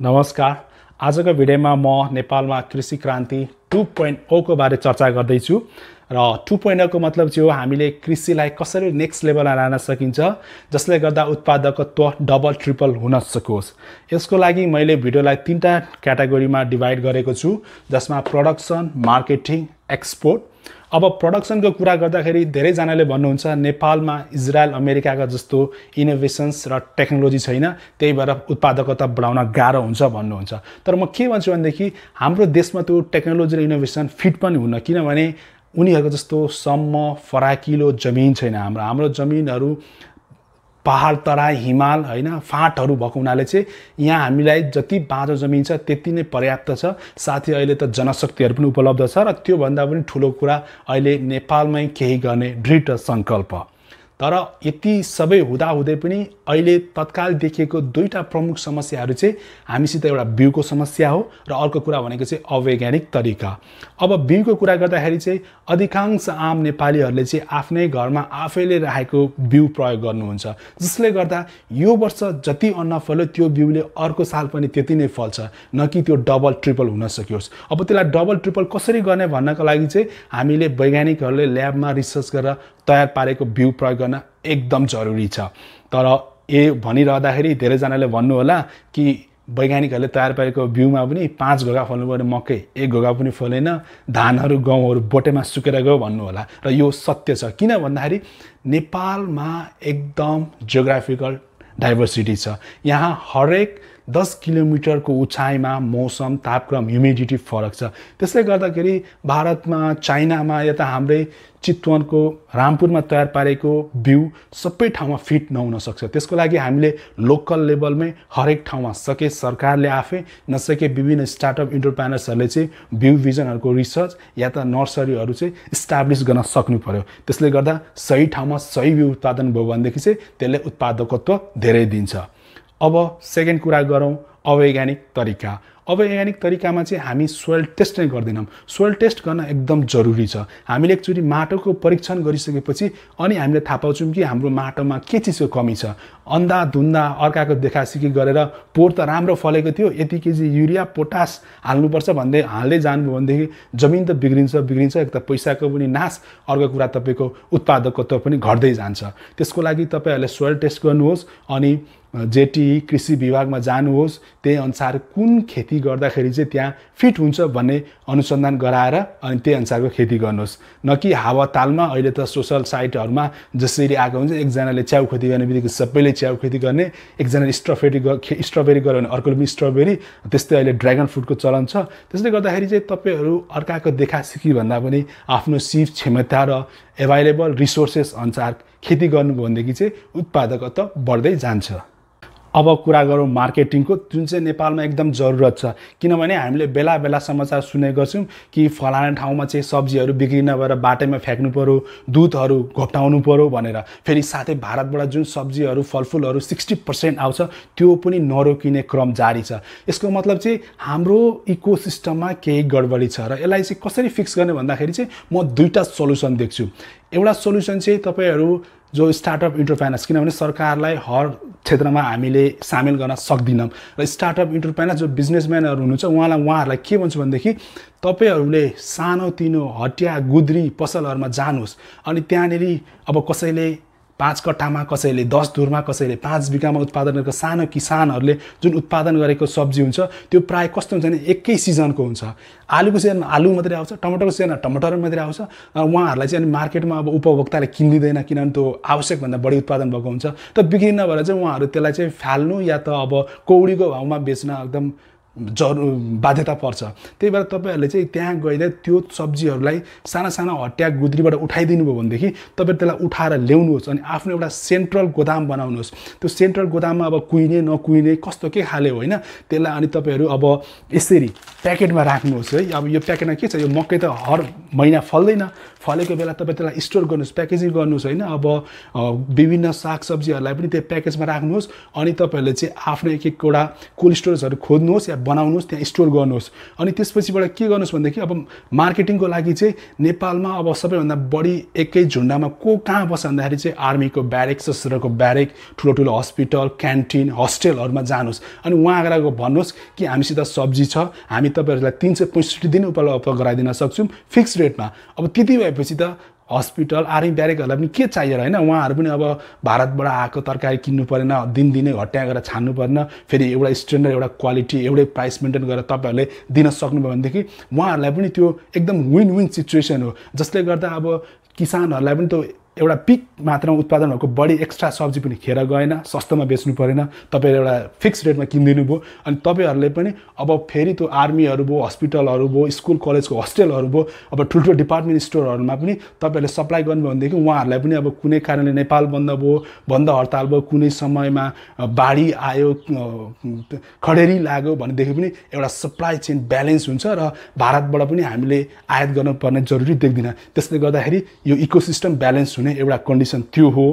नमस्कार। आजको भिडियोमा म नेपालमा कृषि क्रान्ति टु पोइन्ट ओको बारे चर्चा गर्दैछु। र टु पोइन्ट ओको मतलब चाहिँ हो हामीले कृषिलाई कसरी नेक्स्ट लेभलमा लान सकिन्छ जसले गर्दा उत्पादकत्व डबल ट्रिपल हुन सकोस्। यसको लागि मैले भिडियोलाई तिनवटा क्याटेगोरीमा डिभाइड गरेको छु जसमा प्रडक्सन मार्केटिङ एक्सपोर्ट अब प्रडक्सनको कुरा गर्दाखेरि धेरैजनाले भन्नुहुन्छ नेपालमा इजरायल अमेरिकाका जस्तो इनोभेसन्स र टेक्नोलोजी छैन त्यही भएर उत्पादकता बढाउन गाह्रो हुन्छ भन्नुहुन्छ। तर म के भन्छु भनेदेखि हाम्रो देशमा त्यो टेक्नोलोजी र इनोभेसन फिट पनि हुन्न किनभने उनीहरूको जस्तो सम्म फराकिलो जमिन छैन हाम्रो। हाम्रो जमिनहरू पहाड तराई हिमाल होइन फाँटहरू भएको हुनाले चाहिँ यहाँ हामीलाई जति बाँझो जमिन छ त्यति नै पर्याप्त छ। साथै अहिले त जनशक्तिहरू पनि उपलब्ध छ र त्योभन्दा पनि ठुलो कुरा अहिले नेपालमै केही गर्ने दृढ सङ्कल्प। तर यति सबै हुँदाहुँदै पनि अहिले तत्काल देखिएको दुईवटा प्रमुख समस्याहरू चाहिँ हामीसित एउटा बिउको समस्या हो र अर्को कुरा भनेको चाहिँ अवैज्ञानिक तरिका। अब बिउको कुरा गर्दाखेरि चाहिँ अधिकांश आम नेपालीहरूले चाहिँ आफ्नै घरमा आफैले राखेको बिउ प्रयोग गर्नुहुन्छ। जसले गर्दा यो वर्ष जति अन्न फल्यो त्यो बिउले अर्को साल पनि त्यति नै फल्छ न कि त्यो डबल ट्रिपल हुन सकियोस्। अब त्यसलाई डबल ट्रिपल कसरी गर्ने भन्नको लागि चाहिँ हामीले वैज्ञानिकहरूले ल्याबमा रिसर्च गरेर तयार पारेको बिउ प्रयोग गर्न एकदम जरुरी छ। तर ए भनिरहँदाखेरि धेरैजनाले भन्नुहोला कि वैज्ञानिकहरूले तयार पारेको बिउमा पनि पाँच घोगा फल्नु पर्ने मकै एक घोगा पनि फलेन धानहरू गहुँहरू बोटेमा सुकेर गयो भन्नु होला र यो सत्य छ। किन भन्दाखेरि नेपालमा एकदम जियोग्राफिकल डाइभर्सिटी छ। यहाँ हरेक दस किलोमिटरको उचाइमा मौसम तापक्रम ह्युमिडिटी फरक छ। त्यसले गर्दाखेरि भारतमा चाइनामा यता हाम्रै चितवनको रामपुरमा तयार पारेको बिउ सबै ठाउँमा फिट नहुन सक्छ। त्यसको लागि हामीले लोकल लेभलमै हरेक ठाउँमा सके सरकारले आफै नसके विभिन्न स्टार्टअप इन्टरप्रानर्सहरूले चाहिँ बिउ भिजनहरूको रिसर्च या त नर्सरीहरू चाहिँ इस्टाब्लिस गर्न सक्नु पऱ्यो त्यसले गर्दा सही ठाउँमा सही बिउ उत्पादन भयो भनेदेखि चाहिँ त्यसले उत्पादकत्व धेरै दिन्छ। अब सेकेन्ड कुरा गरौँ अवैज्ञानिक तरिका। अवैज्ञानिक तरिकामा चाहिँ हामी सोइल टेस्ट नै गर्दैनौँ। सोइल टेस्ट गर्न एकदम जरुरी छ। हामीले एकचोटि माटोको परीक्षण गरिसकेपछि अनि हामीले थाहा पाउँछौँ कि हाम्रो माटोमा के चिजको कमी छ। अन्धा धुन्दा अर्काको देखासिकी गरेर पोहोर त राम्रो फलेको थियो। यति केजी युरिया पोटास हाल्नुपर्छ भन्दै हाल्दै जानुभयो भनेदेखि जमिन त बिग्रिन्छ बिग्रिन्छ। एक त पैसाको पनि नाश अर्को कुरा तपाईँको उत्पादकत्व पनि घट्दै जान्छ। त्यसको लागि तपाईँहरूले सोइल टेस्ट गर्नुहोस् अनि जेटी कृषि विभागमा जानुहोस् त्यही अनुसार कुन खेती गर्दाखेरि चाहिँ त्यहाँ फिट हुन्छ भन्ने अनुसन्धान गराएर अनि त्यही अनुसारको खेती गर्नुहोस्। न कि हावातालमा अहिले त सोसल साइटहरूमा जसरी आएको हुन्छ एकजनाले च्याउ खेती गर्ने बित्तिकै सबैले च्याउ खेती गर्ने एकजनाले स्ट्रबेरी स्ट्रबेरी गर्यो भने अर्कोले पनि स्ट्रबेरी त्यस्तै अहिले ड्रागन फ्रुटको चलन छ। त्यसले गर्दाखेरि चाहिँ तपाईँहरू अर्काको देखासिकी भन्दा पनि आफ्नो सिप क्षमता र एभाइलेबल रिसोर्सेस अनुसार खेती गर्नुभयो भनेदेखि चाहिँ उत्पादकता बढ्दै जान्छ। अब कुरा गरौँ मार्केटिङको जुन चाहिँ नेपालमा एकदम जरुरत छ। किनभने हामीले बेला बेला समाचार सुने गर्छौँ कि फलाना ठाउँमा चाहिँ सब्जीहरू बिक्री नभएर बाटैमा फ्याँक्नु पऱ्यो दुधहरू घोप्टाउनु पऱ्यो भनेर। फेरि साथै भारतबाट जुन सब्जीहरू फलफुलहरू सिक्सटी पर्सेन्ट आउँछ त्यो पनि नरोकिने क्रम जारी छ। यसको मतलब चाहिँ हाम्रो इको सिस्टममा केही गडबडी छ र यसलाई चाहिँ कसरी फिक्स गर्ने भन्दाखेरि चाहिँ म दुईवटा सल्युसन देख्छु। एउटा सल्युसन चाहिँ तपाईँहरू जो स्टार्टअप इन्टरप्राइनर्स किनभने सरकारलाई हर क्षेत्रमा हामीले सामेल गर्न सक्दैनौँ। र स्टार्टअप इन्टरप्राइनर जो बिजनेसम्यानहरू हुनुहुन्छ उहाँलाई उहाँहरूलाई के भन्छु भनेदेखि तपाईँहरूले सानोतिनो हटिया गुद्री पसलहरूमा जानुहोस्। अनि त्यहाँनिर अब कसैले पाँच कट्ठामा कसैले दस धुरमा कसैले पाँच बिघामा उत्पादन गरेको सानो किसानहरूले जुन उत्पादन गरेको सब्जी हुन्छ त्यो प्रायः कस्तो हुन्छ भने एकै सिजनको हुन्छ। आलुको सिजनमा आलु मात्रै आउँछ टमाटरको सिजनमा टमाटर मात्रै आउँछ। उहाँहरूलाई चाहिँ अनि मार्केटमा अब उपभोक्ताले किनिदिँदैन किनभने त्यो आवश्यकभन्दा बढी उत्पादन भएको हुन्छ। त बिक्री नभएर चाहिँ उहाँहरू त्यसलाई चाहिँ फाल्नु या त अब कौडीको भाउमा बेच्न एकदम जरु बाध्यता पर्छ। त्यही भएर तपाईँहरूले चाहिँ त्यहाँ गएर त्यो सब्जीहरूलाई साना साना हटिया गुद्रीबाट उठाइदिनु भयो भनेदेखि तपाईँ त्यसलाई उठाएर ल्याउनुहोस् अनि आफ्नो एउटा सेन्ट्रल गोदाम बनाउनुहोस्। त्यो सेन्ट्रल गोदाममा अब कुहिने नकुहिने कस्तो के खाले होइन? त्यसलाई अनि तपाईँहरू अब यसरी प्याकेटमा राख्नुहोस् है। अब यो प्याकेटमा के छ? यो मकै त हर महिना फल्दैन। फलेको बेला तपाईँ त्यसलाई स्टोर गर्नुहोस् प्याकेजिङ गर्नुहोस् होइन? अब विभिन्न सागसब्जीहरूलाई पनि त्यो प्याकेजमा राख्नुहोस् अनि तपाईँहरूले चाहिँ आफ्नो एक एकवटा कोल्ड स्टोरेजहरू खोज्नुहोस् या बनाउनुहोस् त्यहाँ स्टोर गर्नुहोस्। अनि त्यसपछिबाट के गर्नुहोस् भनेदेखि अब मार्केटिङको लागि चाहिँ नेपालमा अब सबैभन्दा बढी एकै झुन्डामा को कहाँ बस्छ भन्दाखेरि चाहिँ आर्मीको ब्यारेक सशस्त्रको ब्यारेक ठुलो ठुलो हस्पिटल क्यान्टिन हस्टेलहरूमा जानुहोस्। अनि उहाँ गएर भन्नुहोस् कि हामीसित सब्जी छ हामी तपाईँहरूलाई तिन सय पैँसठी दिन उपलब्ध गराइदिन सक्छौँ। फिक्स रेटमा अब त्यति भएपछि त हस्पिटल आर्मी ब्यारेकहरूलाई पनि के चाहिएर होइन? उहाँहरू पनि अब भारतबाट आएको तरकारी किन्नु परेन दिनदिनै हट्या गरेर छान्नु परेन फेरि एउटा स्ट्यान्डर्ड एउटा क्वालिटी एउटै प्राइस मेन्टेन गरेर तपाईँहरूले दिन सक्नुभयो भनेदेखि उहाँहरूलाई पनि त्यो एकदम विन विन सिचुएसन हो। जसले गर्दा अब किसानहरूलाई पनि त्यो एउटा पिक मात्रामा उत्पादन भएको बढी एक्स्ट्रा सब्जी पनि खेर गएन सस्तोमा बेच्नु परेन। तपाईँहरू एउटा फिक्स रेटमा किनिदिनु भयो अनि तपाईँहरूले पनि अब फेरि त्यो आर्मीहरू भयो हस्पिटलहरू भयो स्कुल कलेजको हस्टेलहरू भयो अब ठुल्ठुलो डिपार्टमेन्ट स्टोरहरूमा पनि तपाईँहरूले सप्लाई गर्नुभयो भनेदेखि उहाँहरूलाई पनि अब कुनै कारणले नेपाल बन्द भयो बन्द हडताल भयो कुनै समयमा बाढी आयो खडेरी लाग्यो भनेदेखि पनि एउटा सप्लाई चेन ब्यालेन्स हुन्छ र भारतबाट पनि हामीले आयात गर्नुपर्ने जरुरी देख्दिनँ। त्यसले गर्दाखेरि यो इकोसिस्टम ब्यालेन्स हुने एउटा कन्डिसन त्यो हो।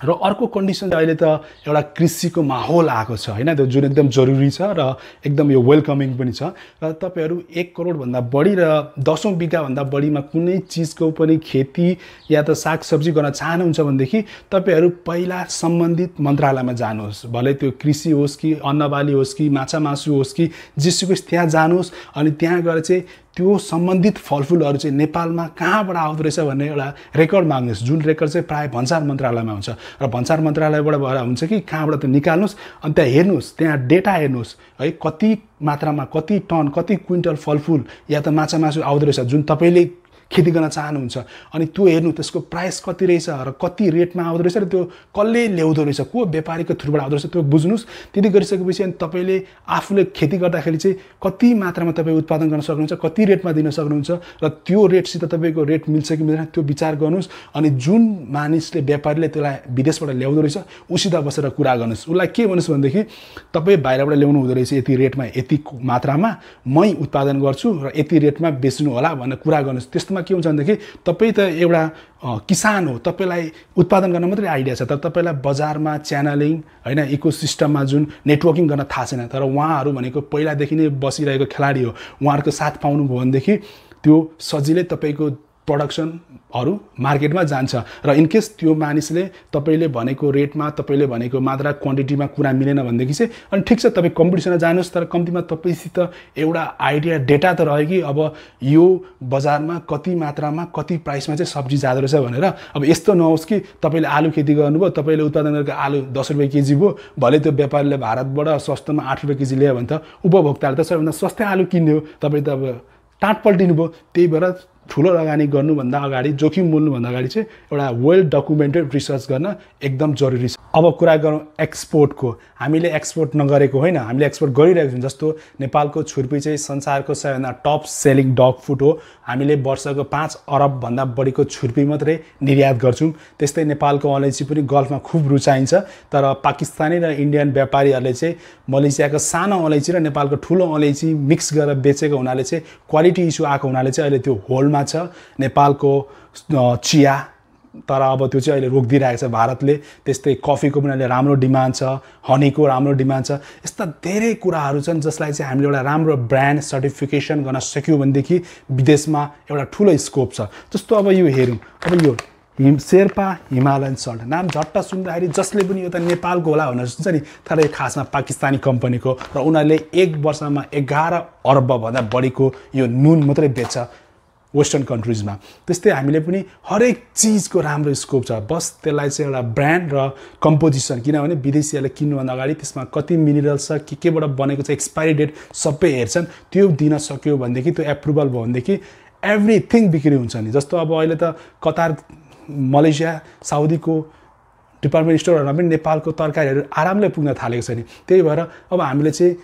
र अर्को कन्डिसन अहिले त एउटा कृषिको माहौल आएको छ होइन त्यो जुन एकदम जरुरी छ र एकदम यो वेलकमिङ पनि छ। र तपाईँहरू एक करोडभन्दा बढी र दसौँ बिघाभन्दा बढीमा कुनै चिजको पनि खेती या त सागसब्जी गर्न चाहनुहुन्छ भनेदेखि तपाईँहरू पहिला सम्बन्धित मन्त्रालयमा जानुहोस्। भले त्यो कृषि होस् कि अन्नबाली होस् कि माछा मासु होस् कि जेसुकै त्यहाँ जानुहोस्। अनि त्यहाँ गएर चाहिँ त्यो सम्बन्धित फलफुलहरू चाहिँ नेपालमा कहाँबाट आउँदो रहेछ भन्ने एउटा रेकर्ड माग्नुहोस् जुन रेकर्ड चाहिँ प्रायः भन्सार मन्त्रालयमा हुन्छ। र भन्सार मन्त्रालयबाट भएर हुन्छ कि कहाँबाट त निकाल्नुहोस्। अनि त्यहाँ हेर्नुहोस् त्यहाँ डेटा हेर्नुहोस्। है कति मात्रामा कति टन कति क्विन्टल फलफुल या त माछा मासु आउँदो रहेछ। जुन तपाईँले खेती गर्न चाहनुहुन्छ? अनि त्यो हेर्नु त्यसको प्राइस कति रहेछ र कति रेटमा आउँदो रहेछ र त्यो कसले ल्याउँदो रहेछ? को व्यापारीको थ्रुबाट आउँदो रहेछ? त्यो बुझ्नुहोस्। त्यति गरिसकेपछि अनि तपाईँले आफूले खेती गर्दाखेरि चाहिँ कति मात्रामा तपाईँ उत्पादन गर्न सक्नुहुन्छ कति रेटमा दिन सक्नुहुन्छ र त्यो रेटसित तपाईँको रेट मिल्छ कि मिल्दैन त्यो विचार गर्नुहोस्। अनि जुन मानिसले व्यापारीले त्यसलाई विदेशबाट ल्याउँदो रहेछ उसित बसेर कुरा गर्नुहोस्। उसलाई के भन्नुहोस् भनेदेखि तपाईँ बाहिरबाट ल्याउनु हुँदो रहेछ यति रेटमा यति मात्रामा मै उत्पादन गर्छु र यति रेटमा बेच्नु होला भनेर कुरा गर्नुहोस्। त्यस्तोमा के हुन्छ भनेदेखि तपाईँ त एउटा किसान हो तपाईँलाई उत्पादन गर्न मात्रै आइडिया छ तर तपाईँलाई बजारमा च्यानलिङ होइन इको सिस्टममा जुन नेटवर्किङ गर्न थाहा छैन तर उहाँहरू भनेको पहिलादेखि नै बसिरहेको खेलाडी हो उहाँहरूको साथ पाउनुभयो भनेदेखि त्यो सजिलै तपाईँको प्रडक्सनहरू मार्केटमा जान्छ। र इनकेस त्यो मानिसले तपाईँले भनेको रेटमा तपाईँले भनेको मात्रा क्वान्टिटीमा कुरा मिलेन भनेदेखि चाहिँ अनि ठिक छ तपाईँ कम्पिटिसनमा जानुहोस् तर कम्तीमा तपाईँसित एउटा आइडिया डेटा त रह्यो कि अब यो बजारमा कति मात्रामा कति प्राइसमा चाहिँ सब्जी जाँदो रहेछ भनेर। अब यस्तो नहोस् कि तपाईँले आलु खेती गर्नुभयो तपाईँले उत्पादन गरेको आलु दस रुपियाँ केजी भयो भले त्यो व्यापारीले भारतबाट सस्तोमा आठ रुपियाँ केजी ल्यायो भने त उपभोक्ताले त सबैभन्दा सस्तै आलु किन्यो। तपाईँ त अब टाँट पल्टिनु भयो त्यही भएर ठुलो लगानी गर्नुभन्दा अगाडि जोखिम बोल्नुभन्दा अगाडि चाहिँ एउटा वेल डकुमेन्टेड रिसर्च गर्न एकदम जरुरी छ। अब कुरा गरौँ एक्सपोर्टको हामीले एक्सपोर्ट नगरेको होइन हामीले एक्सपोर्ट गरिरहेको छौँ। जस्तो नेपालको छुर्पी चाहिँ संसारको सबैभन्दा टप सेलिङ डग फुड हो। हामीले वर्षको पाँच अरबभन्दा बढीको छुर्पी मात्रै निर्यात गर्छौँ। त्यस्तै नेपालको अलैँची पनि गल्फमा खुब रुचाइन्छ। तर पाकिस्तानी र इन्डियन व्यापारीहरूले चाहिँ मलेसियाको सानो अलैँची र नेपालको ठुलो अलैँची मिक्स गरेर बेचेको हुनाले चाहिँ क्वालिटी इस्यु आएको हुनाले चाहिँ अहिले त्यो होलमा छ? नेपालको चिया तर अब त्यो चाहिँ अहिले रोकिदिइरहेको छ भारतले। त्यस्तै कफीको पनि अहिले राम्रो डिमान्ड छ हनीको राम्रो डिमान्ड छ। यस्ता धेरै कुराहरू छन् जसलाई चाहिँ हामीले एउटा राम्रो ब्रान्ड सर्टिफिकेसन गर्न सक्यौँ भनेदेखि विदेशमा एउटा ठुलो स्कोप छ। जस्तो अब यो हेरौँ। अब यो हिम शेर्पा हिमालयन सल्ट नाम झट्ट सुन्दाखेरि जसले पनि यो त नेपालको होला भनेर सुन्छ नि तर यो खासमा पाकिस्तानी कम्पनीको। र उनीहरूले एक वर्षमा एघार अर्बभन्दा बढीको यो नुन मात्रै बेच्छ। वेस्टर्न कन्ट्रिजमा। त्यस्तै हामीले पनि हरेक चिजको राम्रो स्कोप छ। बस त्यसलाई चाहिँ एउटा ब्रान्ड र कम्पोजिसन। किनभने विदेशीहरूले किन्नुभन्दा अगाडि त्यसमा कति मिनरल्स छ के केबाट बनेको छ एक्सपायरी डेट सबै हेर्छन्। त्यो दिन सक्यो भनेदेखि त्यो एप्रुभल भयो भनेदेखि एभ्रिथिङ बिक्री हुन्छ नि। जस्तो अब अहिले त कतार मलेसिया साउदीको डिपार्टमेन्ट स्टोरहरूमा पनि नेपालको तरकारीहरू आरामले पुग्न थालेको छ नि। त्यही भएर अब हामीले चाहिँ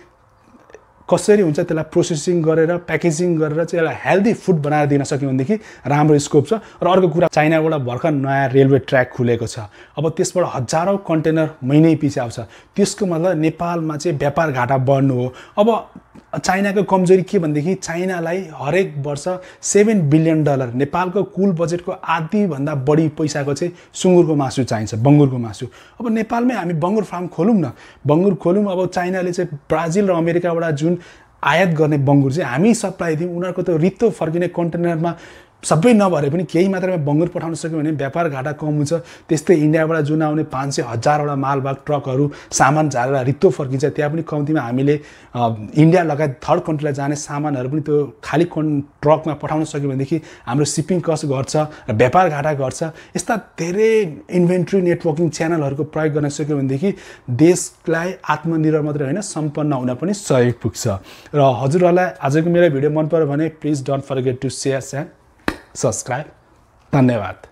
कसरी हुन्छ त्यसलाई प्रोसेसिङ गरेर प्याकेजिङ गरेर चाहिँ यसलाई हेल्दी फुड बनाएर दिन सक्यो भनेदेखि राम्रो स्कोप छ। र अर्को कुरा चाइनाबाट भर्खर नयाँ रेलवे ट्र्याक खुलेको छ। अब त्यसबाट हजारौँ कन्टेनर महिनै पछि आउँछ। त्यसको मतलब नेपालमा चाहिँ व्यापार घाटा बढ्नु हो। अब चाइनाको कमजोरी के भनेदेखि चाइनालाई हरेक वर्ष सेभेन बिलियन डलर नेपालको कुल बजेटको आधीभन्दा बढी पैसाको चाहिँ सुँगुरको मासु चाहिन्छ बङ्गुरको मासु। अब नेपालमै हामी बङ्गुर फार्म खोलौँ न। बङ्गुर खोलौँ अब चाइनाले चाहिँ ब्राजिल र अमेरिकाबाट जुन आयात गर्ने बङ्गुर चाहिँ हामी सप्लाई दिउँ उनीहरूको त रित्तो फर्किने कन्टेनरमा सबै नभरे पनि केही मात्रामा बङ्गुर पठाउन सक्यो भने व्यापार घाटा कम हुन्छ। त्यस्तै इन्डियाबाट जुन आउने पाँच सय हजारवटा मालबाग ट्रकहरू सामान झारेर रित्तो फर्किन्छ त्यहाँ पनि कम्तीमा हामीले इन्डिया लगायत थर्ड कन्ट्रीलाई जाने सामानहरू पनि त्यो खालि कन् ट्रकमा पठाउन सक्यो भनेदेखि हाम्रो सिपिङ कस्ट घट्छ र व्यापार घाटा घट्छ। यस्ता धेरै इन्भेन्ट्री नेटवर्किङ च्यानलहरूको प्रयोग गर्न सक्यो भनेदेखि देशलाई आत्मनिर्भर मात्रै होइन सम्पन्न हुन पनि सहयोग पुग्छ। र हजुरहरूलाई आजको मेरो भिडियो मन पऱ्यो भने please don't forget to share and subscribe. धन्यवाद।